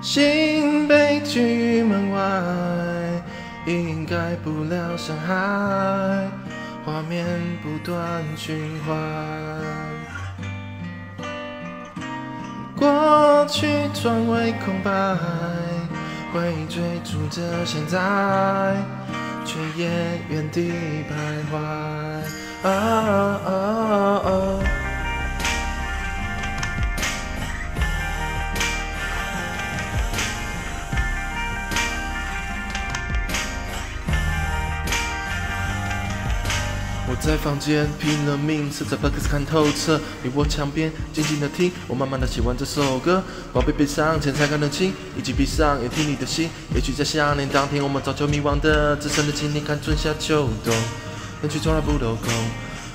心被拒于门外，应该不了伤害，画面不断循环。过去转为空白，回忆追逐着现在，却也原地徘徊。啊我在房间拼了命，试着把歌词看透彻。你我墙边静静的听，我慢慢的写完这首歌。宝贝，闭上前才看得清，一起闭上眼听你的心。也许在想念当天，我们早就迷惘的，只剩的今天看春夏秋冬，人去从来不落空。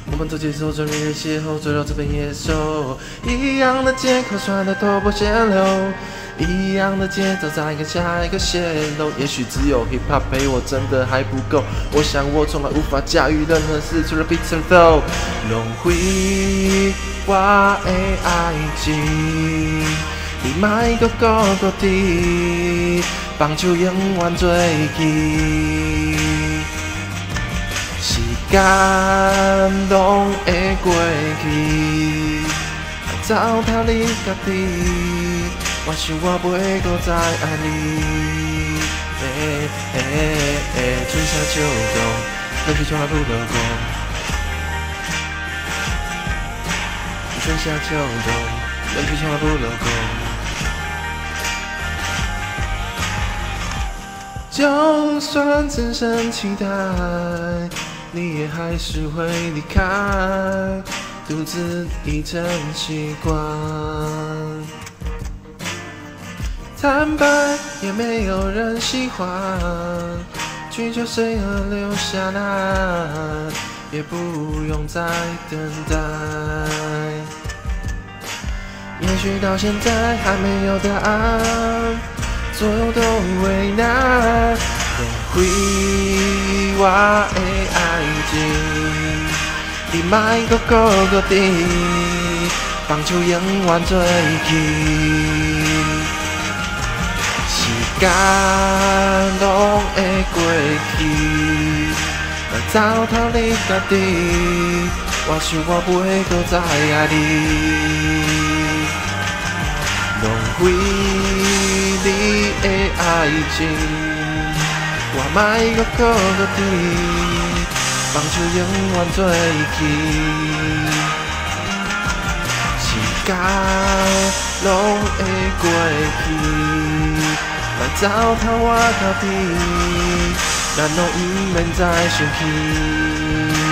我们走节奏，转日邂逅，追到这边野兽。一样的借口，穿的头破血流。一样的节奏，再跟下一个泄露。也许只有 hip hop 陪我，真的还不够。我想我从来无法驾驭任何事，除了 beat and flow。轮回我的爱情，你莫搁搁搁滴，放手永远做去。时间拢会过去，糟蹋你家己。我想我袂搁再爱你。春夏秋冬，人去从来不留空。春夏秋冬，人去从来不留空。就算只剩期待，你也还是会离开，独自已成习惯。坦白也没有人喜欢，拒绝谁而留下来，也不用再等待。也许到现在还没有答案，所有都为难。轮回我的爱情，你莫搁搁搁滴，放手永远做去。间拢会过去，糟蹋你家己。我想我袂搁再爱你，浪费你的爱情，我莫搁搁搁滴，放手永远做去。时间拢会过去。来糟蹋我家己，咱拢毋免再想起。